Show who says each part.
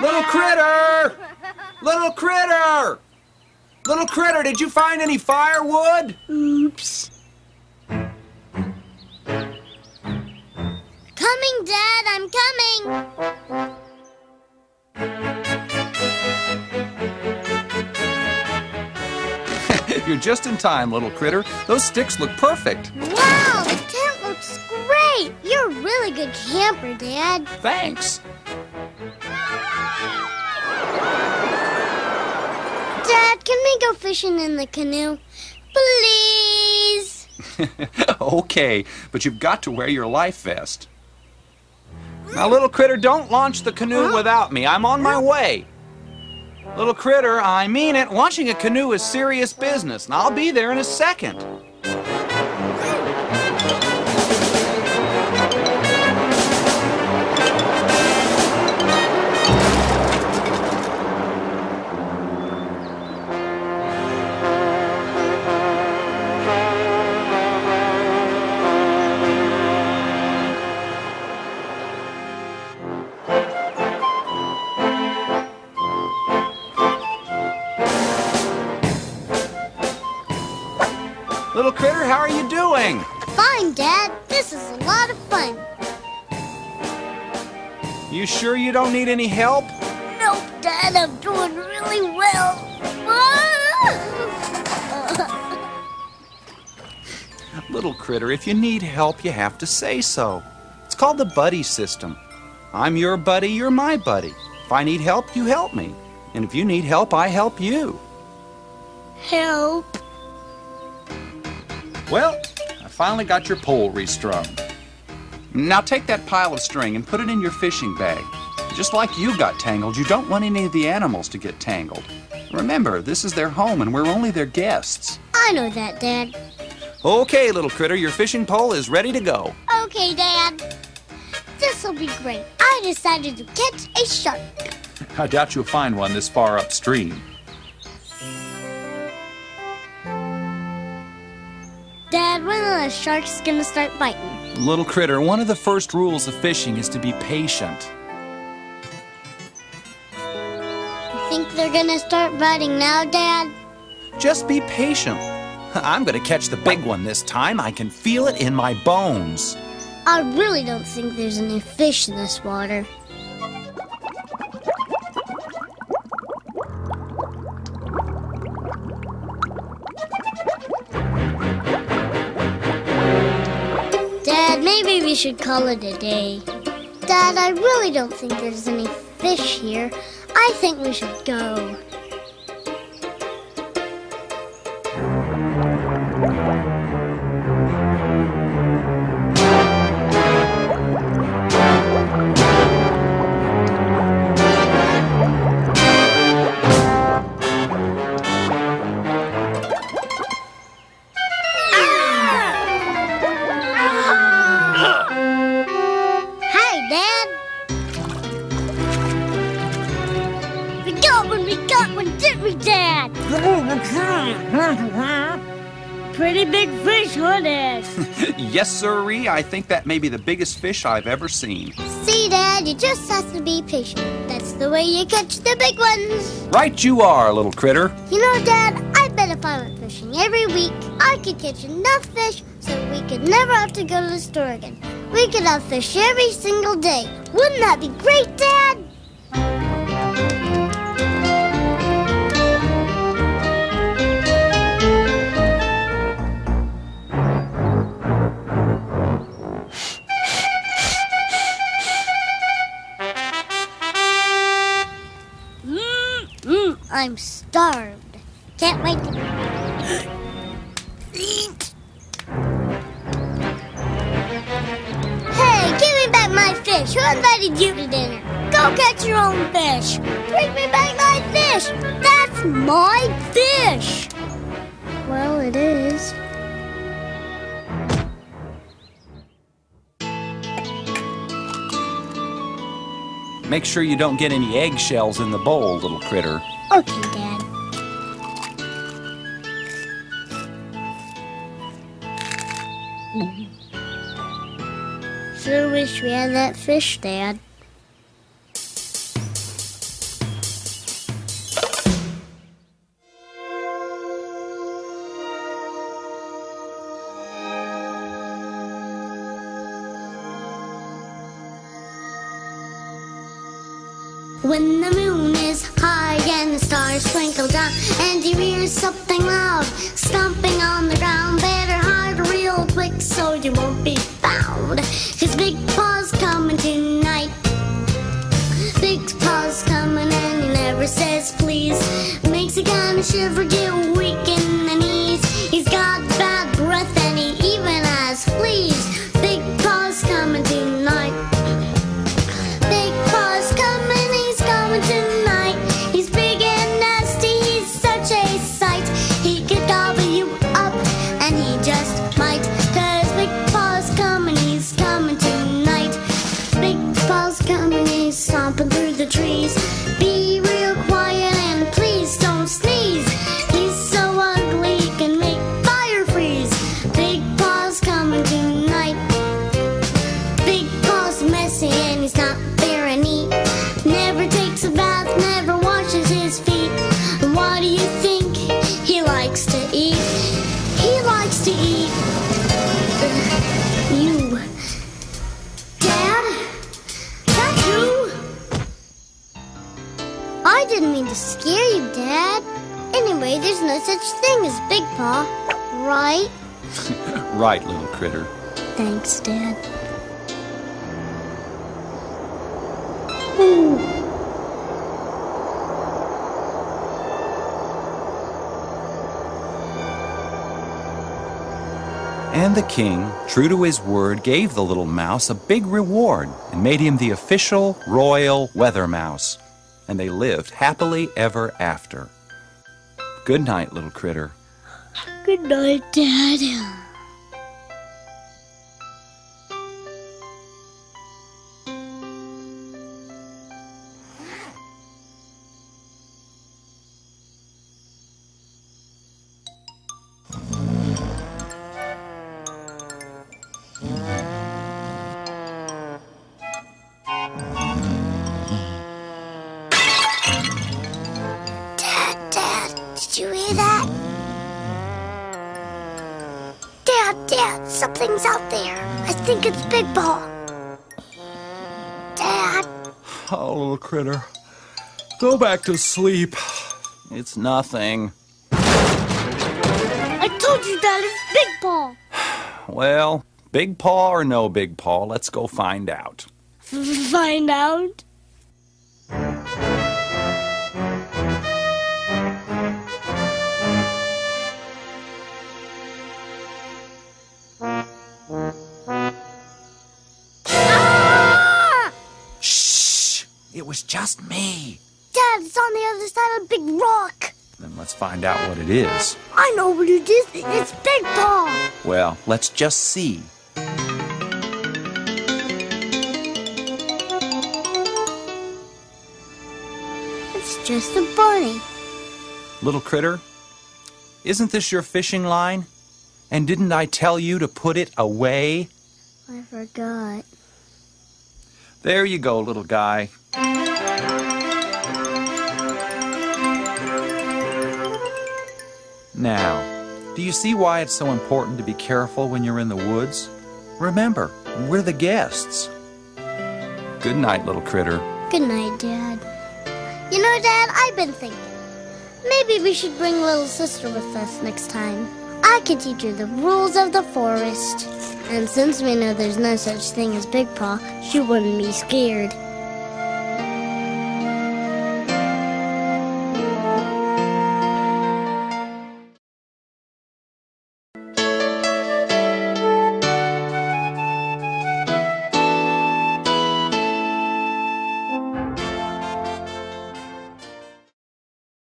Speaker 1: Little critter! Little critter! Little critter, did you find any firewood?
Speaker 2: Oops. Coming, Dad, I'm coming.
Speaker 1: You're just in time, little critter. Those sticks look perfect.
Speaker 2: Wow, the tent looks great. You're a really good camper, Dad.
Speaker 1: Thanks.
Speaker 2: Dad, can we go fishing in the canoe? Please.
Speaker 1: okay, but you've got to wear your life vest. Now, little critter, don't launch the canoe without me. I'm on my way. Little critter, I mean it. Launching a canoe is serious business, and I'll be there in a second. How are you doing?
Speaker 2: Fine, Dad. This is a lot of fun.
Speaker 1: You sure you don't need any help?
Speaker 2: Nope, Dad, I'm doing really well.
Speaker 1: Little critter, if you need help, you have to say so. It's called the buddy system. I'm your buddy, you're my buddy. If I need help, you help me. And if you need help, I help you.
Speaker 2: Help.
Speaker 1: Well, I finally got your pole restrung. Now take that pile of string and put it in your fishing bag. Just like you got tangled, you don't want any of the animals to get tangled. Remember, this is their home and we're only their guests.
Speaker 2: I know that, Dad.
Speaker 1: Okay, little critter, your fishing pole is ready to go.
Speaker 2: Okay, Dad. This'll be great. I decided to catch a shark.
Speaker 1: I doubt you'll find one this far upstream.
Speaker 2: When the sharks gonna start biting?
Speaker 1: Little critter, one of the first rules of fishing is to be patient.
Speaker 2: You think they're gonna start biting now, Dad?
Speaker 1: Just be patient. I'm going to catch the big one this time. I can feel it in my bones.
Speaker 2: I really don't think there's any fish in this water. Should call it a day. Dad, I really don't think there's any fish here. I think we should go. We got one, didn't we, Dad? Pretty big fish, huh, Dad?
Speaker 1: yes, sirree. I think that may be the biggest fish I've ever seen.
Speaker 2: See, Dad, you just have to be patient. That's the way you catch the big ones.
Speaker 1: Right you are, little critter.
Speaker 2: You know, Dad, I bet if I went fishing every week, I could catch enough fish so we could never have to go to the store again. We could have fish every single day. Wouldn't that be great, I'm starved. Can't wait to eat. Hey, give me back my fish. Who invited you to dinner? Go catch your own fish. Bring me back my fish. That's my fish. Well, it is.
Speaker 1: Make sure you don't get any eggshells in the bowl, little critter.
Speaker 2: Okay, Dad. Sure wish we had that fish, Dad. When the moon stars twinkle down, and you hear something loud stomping on the ground, better hide real quick so you won't be found. Cause Big Paw's coming tonight. Big Paw's coming and he never says please. Makes a kind of shiver get weak in I didn't mean to scare you, Dad. Anyway, there's no such thing as Big Paw, right?
Speaker 1: Right, little critter.
Speaker 2: Thanks, Dad.
Speaker 1: And the king, true to his word, gave the little mouse a big reward and made him the official royal weather mouse. And they lived happily ever after. Good night, little critter.
Speaker 2: Good night, Dad. Dad, Something's out there. I think it's Big Paw. Dad,
Speaker 1: Oh, little critter. Go back to sleep. It's nothing.
Speaker 2: I told you that it's Big Paw.
Speaker 1: Well, big paw or no big paw, let's go find out.
Speaker 2: F Find out.
Speaker 1: Was just me.
Speaker 2: Dad, it's on the other side of the big rock.
Speaker 1: Then let's find out what it is.
Speaker 2: I know what it is. It's Big Paw.
Speaker 1: Well, let's just see.
Speaker 2: It's just a bunny.
Speaker 1: Little critter, isn't this your fishing line? And didn't I tell you to put it away?
Speaker 2: I forgot.
Speaker 1: There you go, little guy. Now, do you see why it's so important to be careful when you're in the woods? Remember, we're the guests. Good night, little critter.
Speaker 2: Good night, Dad. You know, Dad, I've been thinking. Maybe we should bring little sister with us next time. I could teach her the rules of the forest. And since we know there's no such thing as Big Paw, she wouldn't be scared.